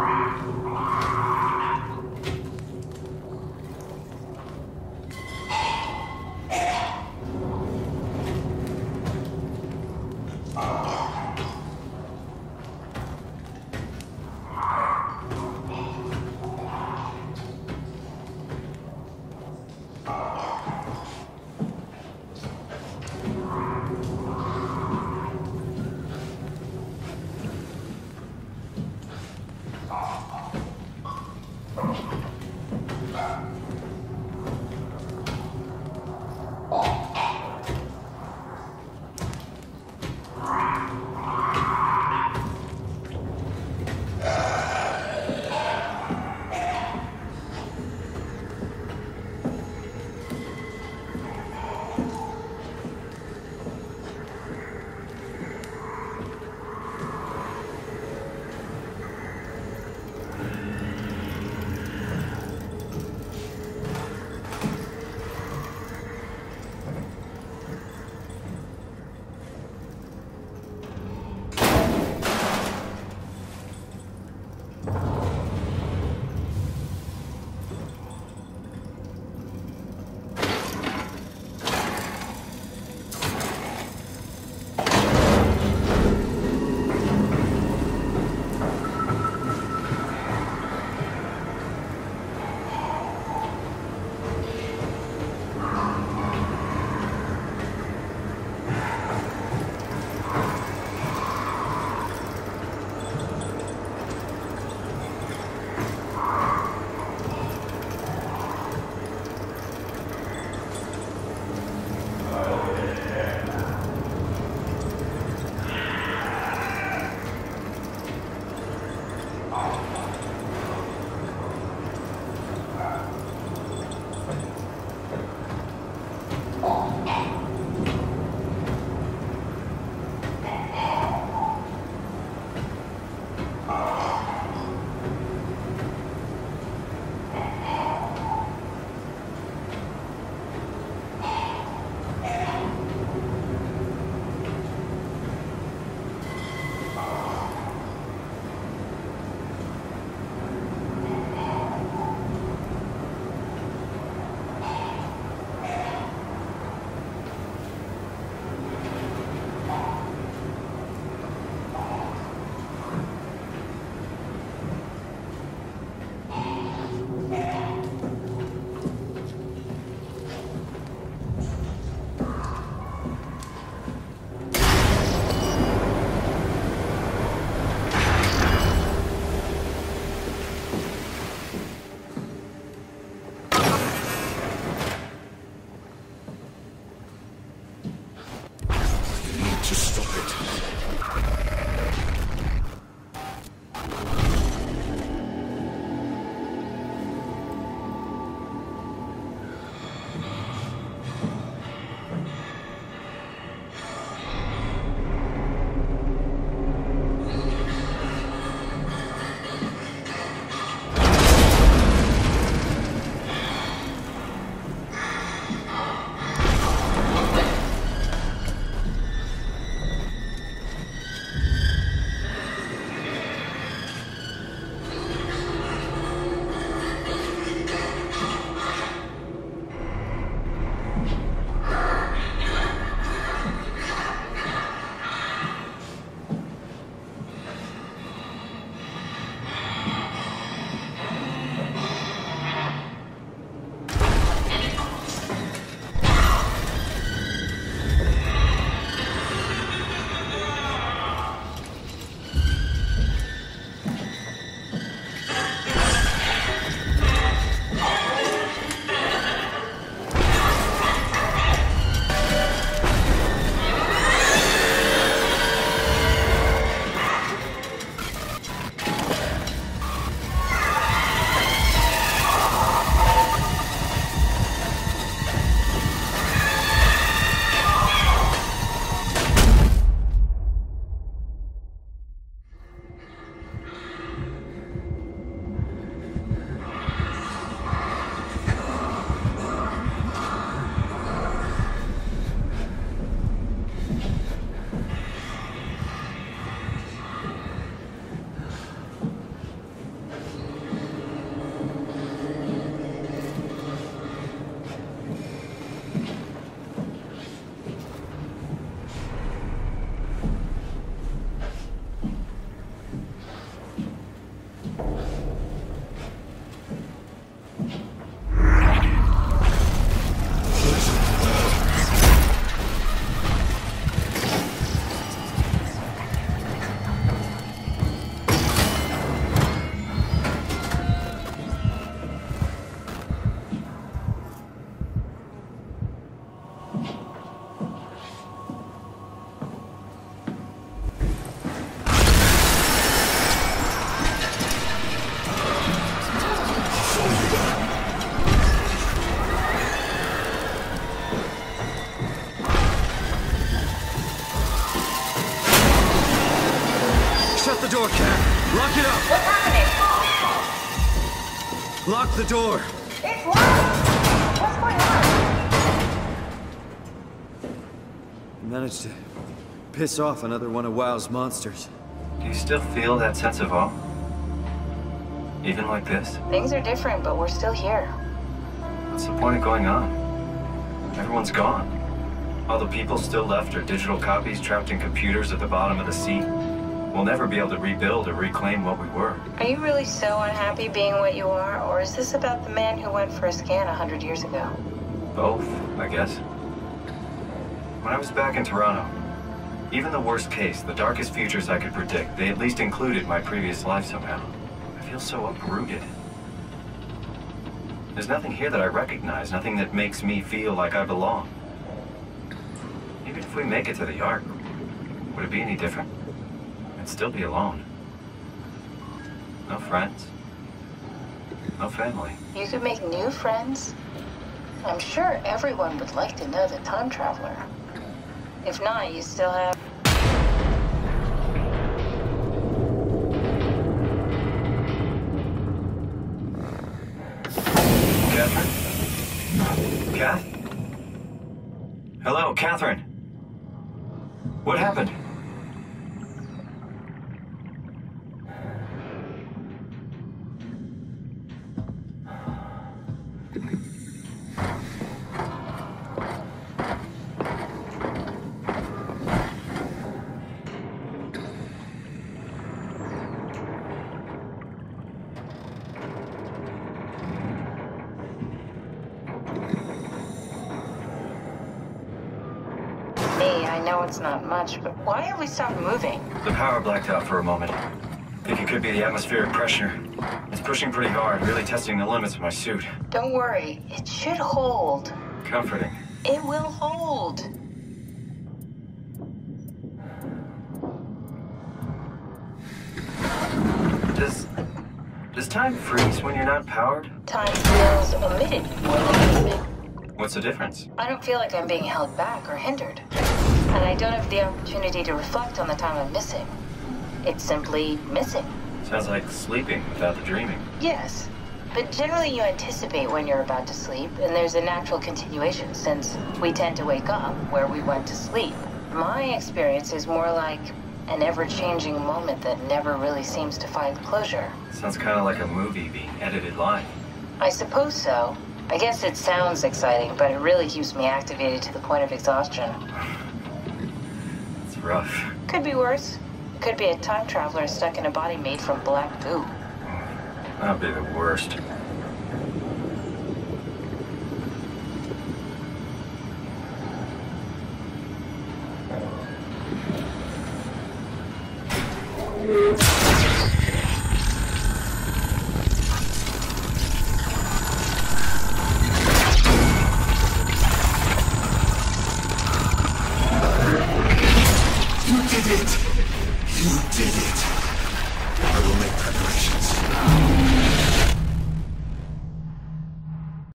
Oh. The door, Cat. Lock it up. What's happening? Lock the door. It's locked! What's going on? Managed to piss off another one of WAU's monsters. Do you still feel that sense of awe? Even like this? Things are different, but we're still here. What's the point of going on? Everyone's gone. All the people still left are digital copies trapped in computers at the bottom of the sea. We'll never be able to rebuild or reclaim what we were. Are you really so unhappy being what you are, or is this about the man who went for a scan a hundred years ago? Both, I guess. When I was back in Toronto, even the worst case, the darkest futures I could predict, they at least included my previous life somehow. I feel so uprooted. There's nothing here that I recognize, nothing that makes me feel like I belong. Even if we make it to the Ark, would it be any different? I'd still be alone. No friends. No family. You could make new friends. I'm sure everyone would like to know the time traveler. If not, you still have. Catherine? Cath? Hello, Catherine. What happened? I know it's not much, but why have we stopped moving? The power blacked out for a moment. Think it could be the atmospheric pressure. It's pushing pretty hard, really testing the limits of my suit. Don't worry, it should hold. Comforting. It will hold. Does... does time freeze when you're not powered? Time feels omitted. What's the difference? I don't feel like I'm being held back or hindered. And I don't have the opportunity to reflect on the time I'm missing. It's simply missing. Sounds like sleeping without the dreaming. Yes. But generally you anticipate when you're about to sleep, and there's a natural continuation since we tend to wake up where we went to sleep. My experience is more like an ever-changing moment that never really seems to find closure. Sounds kind of like a movie being edited live. I suppose so. I guess it sounds exciting, but it really keeps me activated to the point of exhaustion. Rough. Could be worse. Could be a time traveler stuck in a body made from black goo. That'd be the worst.